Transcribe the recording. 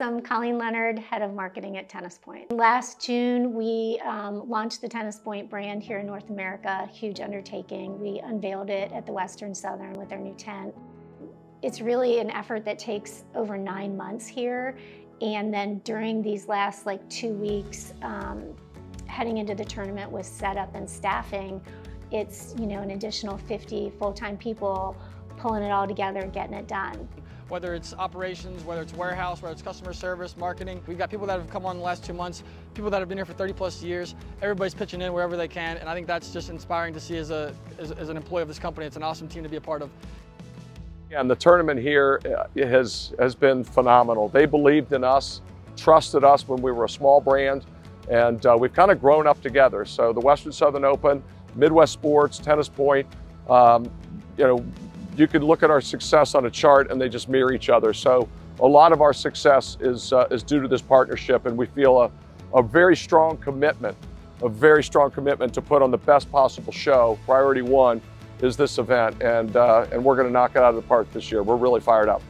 I'm Colleen Leonard, head of marketing at Tennis Point. Last June, we um, launched the Tennis Point brand here in North America, huge undertaking. We unveiled it at the Western Southern with our new tent. It's really an effort that takes over nine months here. And then during these last like two weeks, um, heading into the tournament with setup and staffing, it's you know an additional 50 full-time people pulling it all together and getting it done whether it's operations, whether it's warehouse, whether it's customer service, marketing. We've got people that have come on the last two months, people that have been here for 30 plus years. Everybody's pitching in wherever they can, and I think that's just inspiring to see as, a, as, as an employee of this company. It's an awesome team to be a part of. And the tournament here uh, has, has been phenomenal. They believed in us, trusted us when we were a small brand, and uh, we've kind of grown up together. So the Western Southern Open, Midwest Sports, Tennis Point, um, you know, you can look at our success on a chart and they just mirror each other. So a lot of our success is, uh, is due to this partnership and we feel a, a very strong commitment, a very strong commitment to put on the best possible show. Priority one is this event and, uh, and we're gonna knock it out of the park this year. We're really fired up.